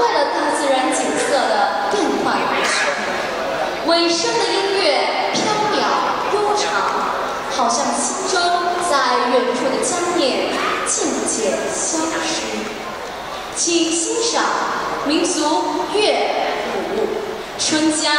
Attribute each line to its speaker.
Speaker 1: 坏了大自然景色的变化有序。尾声的音乐飘渺悠长，好像心中在远处的江面渐渐消失。请欣赏民族乐舞《春江》。